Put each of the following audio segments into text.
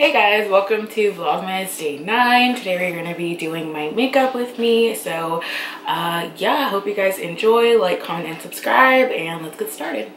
Hey guys, welcome to Vlogmas Day 9. Today we're going to be doing my makeup with me. So uh, yeah, I hope you guys enjoy, like, comment, and subscribe, and let's get started.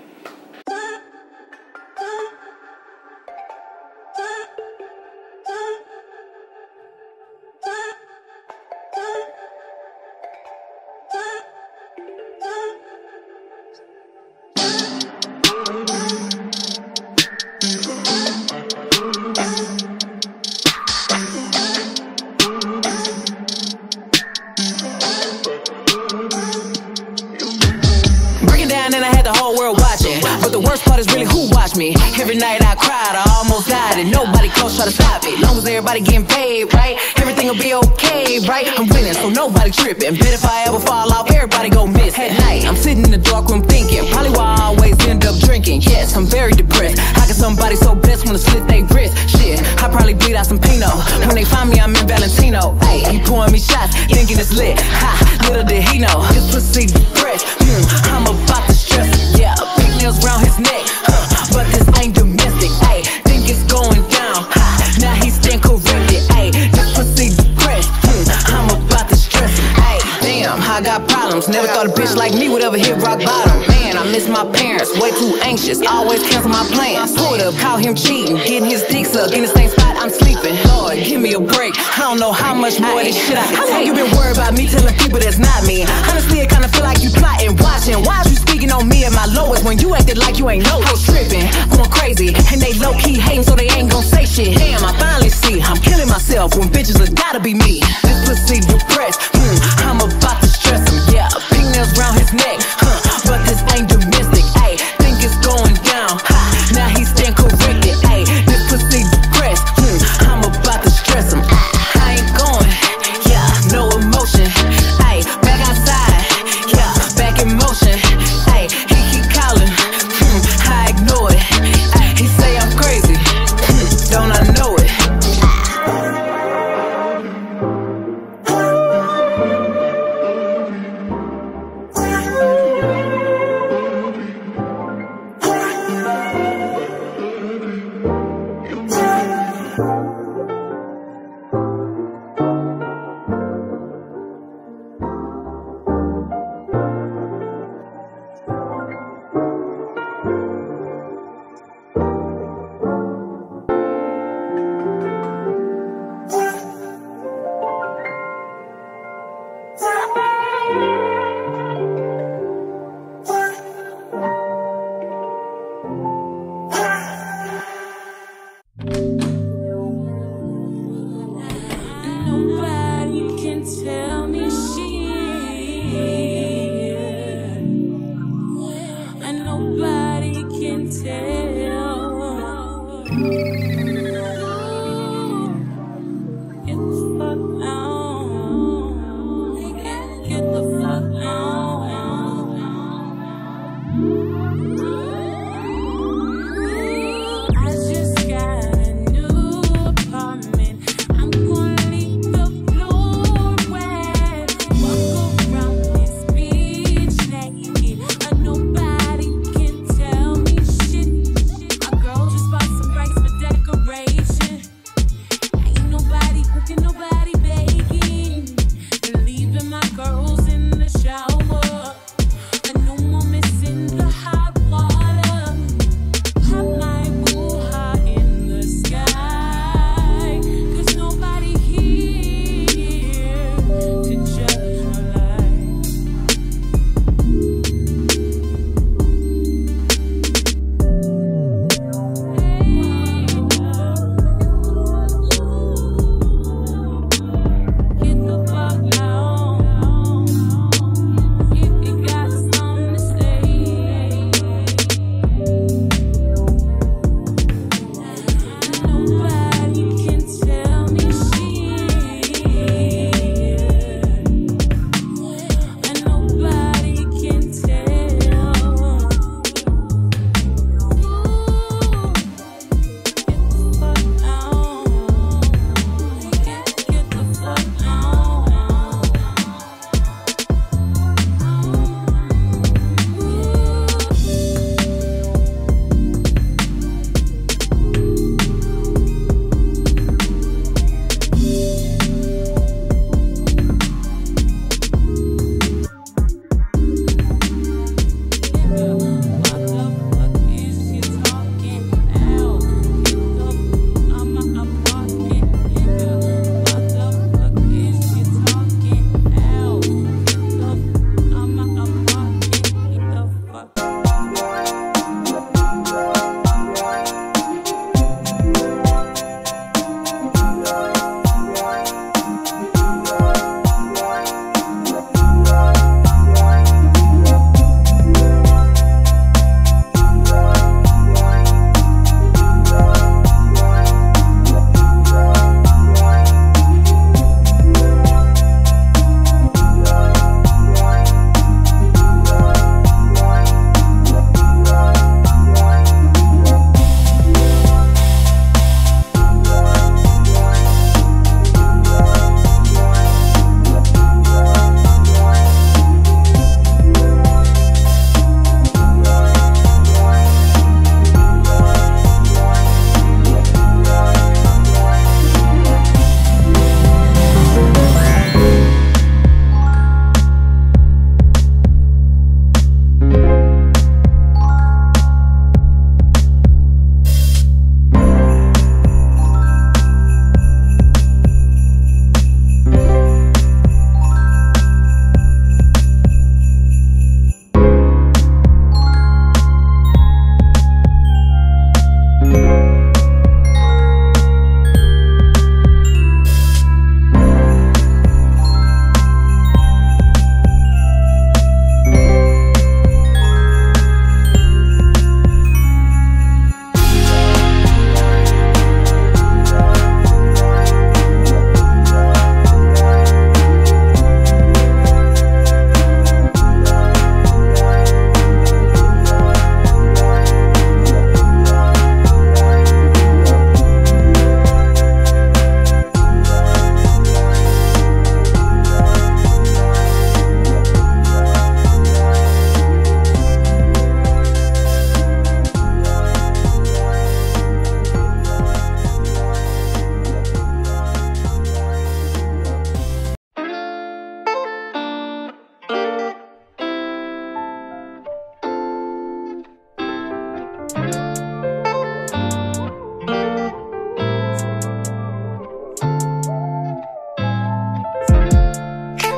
Worst part is really who watched me. Every night I cried, I almost died, and nobody close try to stop it. Long as everybody getting paid, right? Everything will be okay, right? I'm winning, so nobody tripping. Bet if I ever fall off, everybody go miss. At night, I'm sitting in the dark room thinking, probably why I always end up drinking. Yes, I'm very depressed. How can somebody so blessed wanna slit they wrist? Shit, I probably bleed out some Pinot. When they find me, I'm in Valentino. Hey, he pouring me shots, thinking it's lit. Ha, problems. Never thought a bitch like me would ever hit rock bottom. Man, I miss my parents. Way too anxious. Always cancel my plans. Pulled up, caught him cheating. Getting his dick sucked in the same spot I'm sleeping. Lord, give me a break. I don't know how much more this shit I can How long you been worried about me telling people that's not me? Honestly, it kinda feel like you plotting, watching. Why is you speaking on me at my lowest when you acted like you ain't know? I tripping, going crazy, and they low key hating, so they ain't gon' say shit. Damn, I finally see I'm killing myself when bitches have gotta be me. This pussy depressed, hmm, I'm about round his neck, huh?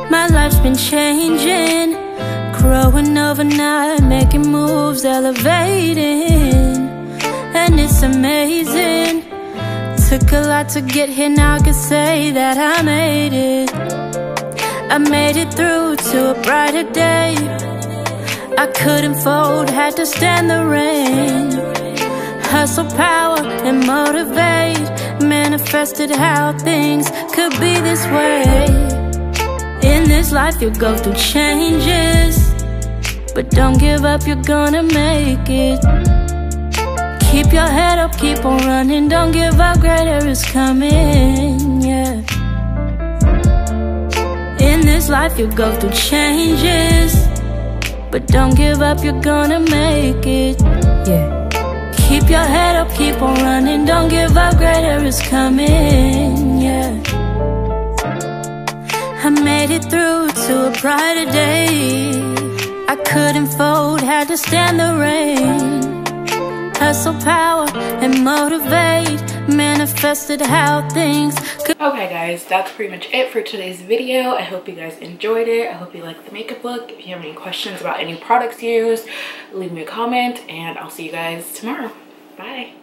My life's been changing, growing overnight, making moves, elevating. And it's amazing. Took a lot to get here, now I can say that I made it. I made it through to a brighter day. I couldn't fold, had to stand the rain. Hustle, power, and motivate. Manifested how things could be this way. In this life, you'll go through changes. But don't give up, you're gonna make it. Keep your head up, keep on running. Don't give up, greater is coming. Yeah. In this life, you'll go through changes. But don't give up, you're gonna make it. Yeah. Keep your head up, keep on running. Don't give up, greater is coming. Yeah. I made it through to a brighter day. I couldn't fold, had to stand the rain. Hustle, power, and motivate. Manifested how things could. Okay guys, that's pretty much it for today's video. I hope you guys enjoyed it. I hope you liked the makeup look. If you have any questions about any products used, leave me a comment and I'll see you guys tomorrow. Bye.